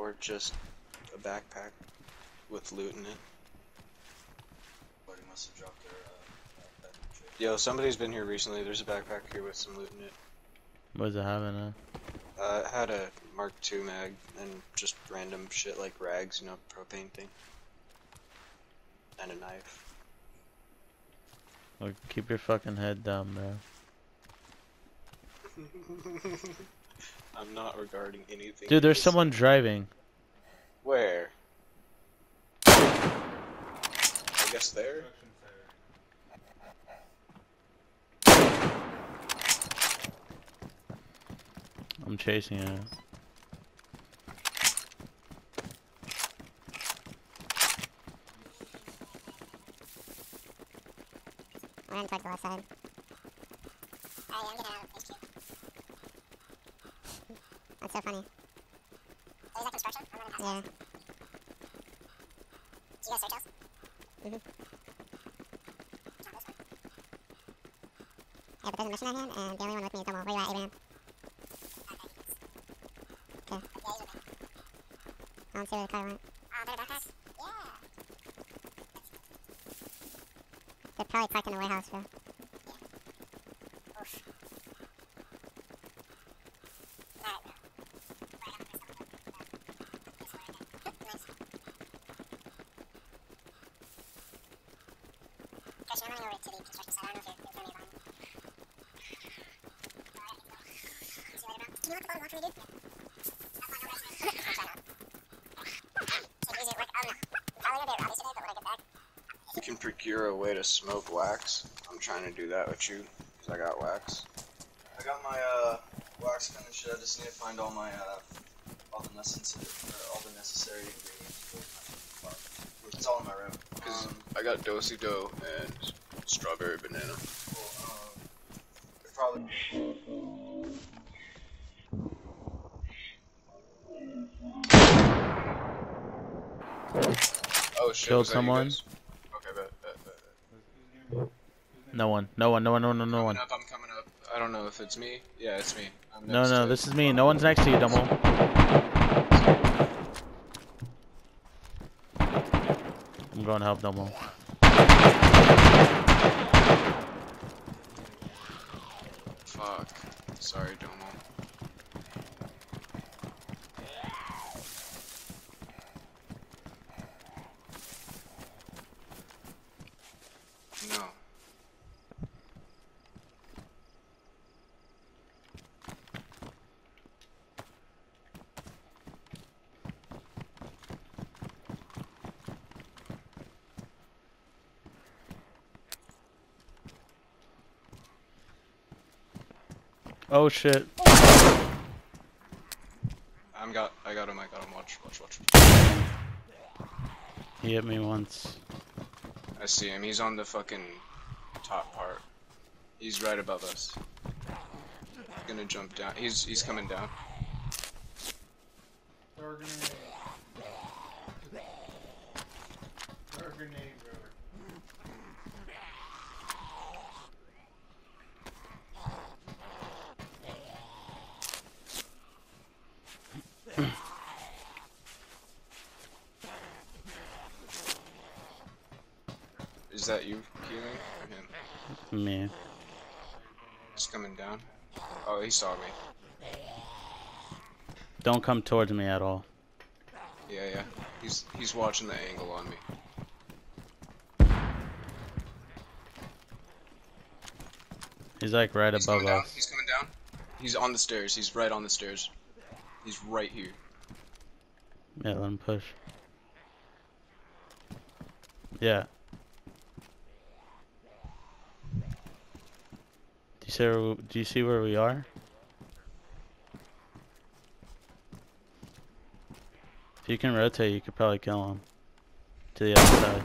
or just a backpack with loot in it. Somebody must have dropped their, uh, backpack. Yo, somebody's been here recently. There's a backpack here with some loot in it. What does it have in it? Uh, it had a Mark II mag and just random shit like rags, you know, propane thing. And a knife. Well, keep your fucking head down, bro. I'm not regarding anything. Dude, there's you someone driving. Where? I guess there. I'm chasing it. We're in towards the left side. Yeah, I'm getting out of HQ. That's so funny. Is that construction? I'm running past yeah. Do you guys search? Mm-hmm. Yeah, but there's a mission at hand, and the only one with me is Domo. Where you at, Abraham? Okay. I don't see where the car went. Backpack? Yeah. They're probably parked in the warehouse, bro. Oof. Alright, bro. Nice. Christian, I'm running over to the construction site. I don't know if you're, you're familiar with mine. Alright, let's go. See you later, bro. Can you lock the bottom lock for me, dude? That's not no rest, man. I'll try not. Take it easy at work. Um, no. I'm probably gonna be at Robbie's today, but when I get back, You can procure a way to smoke wax. I'm trying to do that with you, because I got wax. I got my, uh, wax gun and shit. I just need to find all my, uh, all the necessary, or all the necessary ingredients for my farm. It's all in my room. Because Um, I got dosey dough and strawberry banana. well, um, probably. Oh shit. Killed someone? Okay, bet, bet, bet. No one. No one. No one. No one. No, no one. Up, I'm coming up. I don't know if it's me. Yeah, it's me. I'm No, no. This is me. No one's next to you, Dumbo. I'm going to help Dumbo. Fuck. Sorry, Domo. Oh shit. I'm got. I got him. I got him. Watch. Watch. Watch. He hit me once. I see him. He's on the fucking top part. He's right above us. Gonna jump down. He's he's coming down. Is that you, Keeling? Or him? Me. He's coming down. Oh, he saw me. Don't come towards me at all. Yeah, yeah. He's he's watching the angle on me. He's like right He's above us. He's coming down. He's on the stairs. He's right on the stairs. He's right here. Yeah, let him push. Yeah. You see where, do you see where we are? If you can rotate, you could probably kill him. To the other side.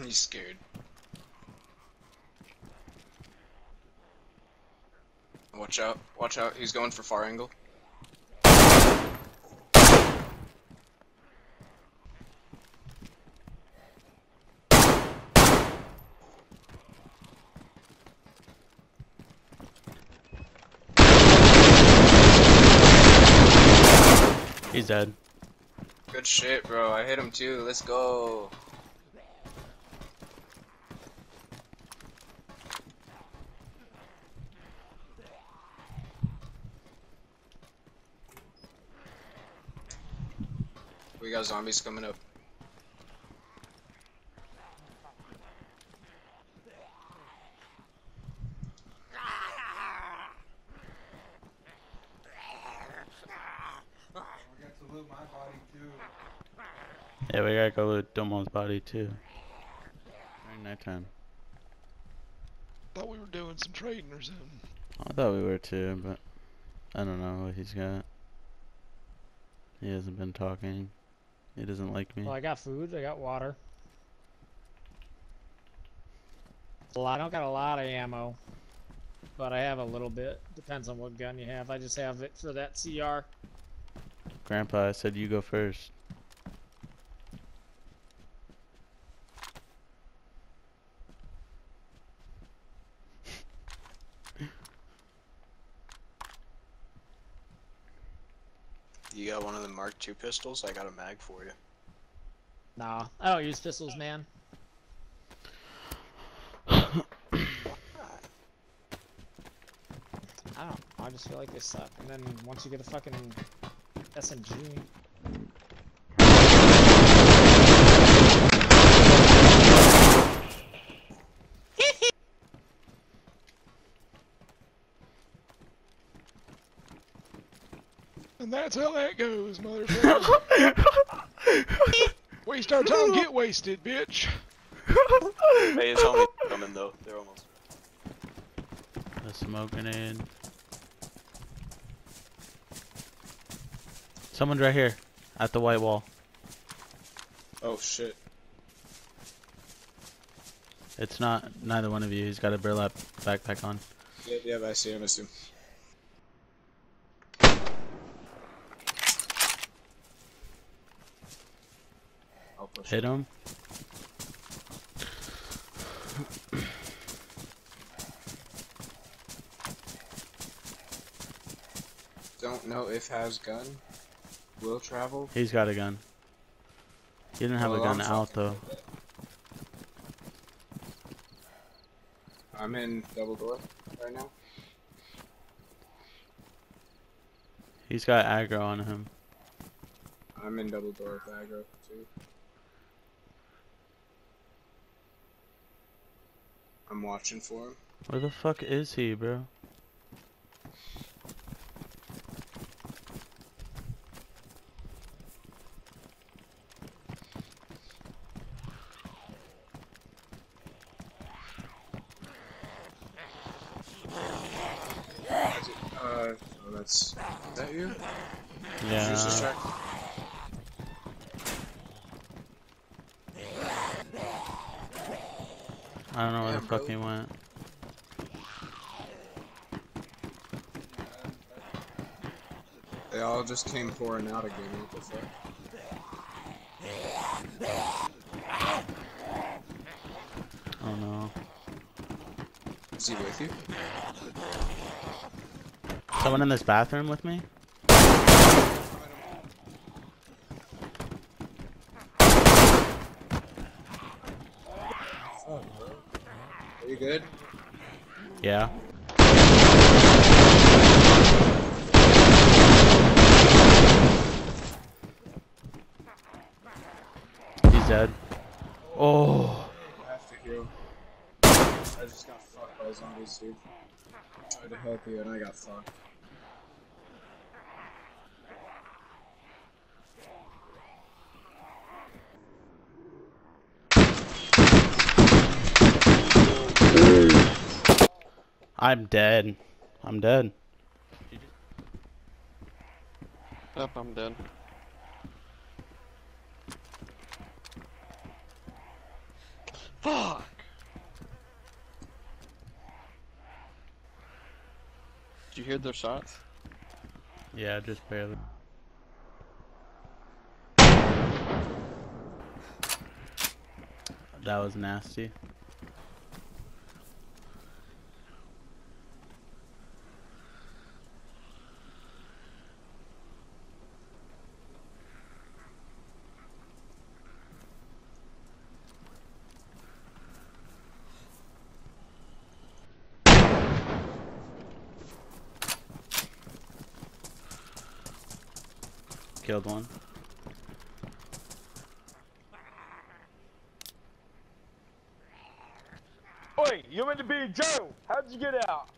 He's scared. Watch out. Watch out. He's going for far angle. He's dead. Good shit, bro. I hit him too. Let's go. We got zombies coming up. We got to loot my body too. Yeah, we gotta go loot Domo's body too. During nighttime. Thought we were doing some trading or something. I thought we were too, but I don't know what he's got. He hasn't been talking. He doesn't like me. Well, I got food. I got water. A lot. I don't got a lot of ammo, but I have a little bit. Depends on what gun you have. I just have it for that CR. Grandpa, I said you go first. You got one of the Mark II pistols? I got a mag for you. Nah, I don't use pistols, man. I don't. I just feel like they suck. And then once you get a fucking SMG, that's how that goes, motherfucker. Waste our time, get wasted, bitch. Hey, it's only coming though. They're almost. A smoke grenade. Someone's right here, at the white wall. Oh shit. It's not neither one of you. He's got a burlap backpack on. Yep, yep, I see him, I see him. Hit him. Don't know if has gun. Will travel. He's got a gun. He didn't have a gun I'm out though. I'm in double door right now. He's got aggro on him. I'm in double door with aggro too. I'm watching for him. Where the fuck is he, bro? Uh, oh, that's is that you? Yeah. Use this track. I don't know where Yeah, the fuck he went. They all just came pouring out again. What the fuck? Oh no. Is he with you? Someone in this bathroom with me? You good? Yeah. He's dead. Oh. I have to heal. I just got fucked by zombies, dude. I Tried to help you and I got fucked. I'm dead. I'm dead. Yep, I'm dead. Fuck. Did you hear their shots? Yeah, just barely. That was nasty. Killed one. Oi, you meant to be Joe. How'd you get out?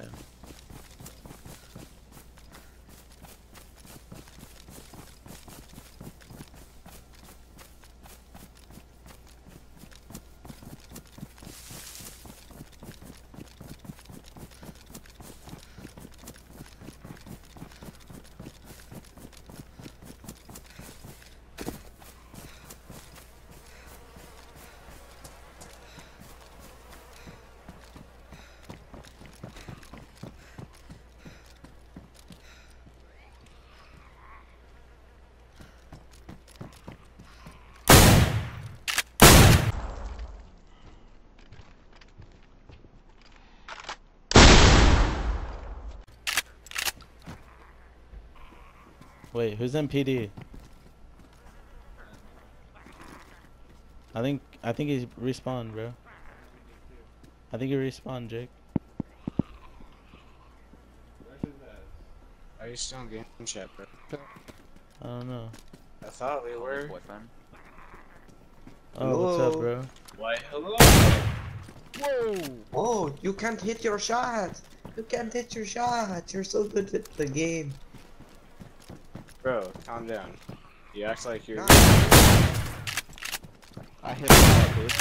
Okay. Wait, who's in PD? I think I think he's respawned, bro. I think he respawned, Jake. Where's his ass? Are you still in game chat, bro? I don't know. I thought we were. boyfriend. Oh, what's up, bro? Why, hello. Whoa! Oh, you can't hit your shot. You can't hit your shot. You're so good at the game. Bro, calm down. You act like you're. I hit a shot, dude.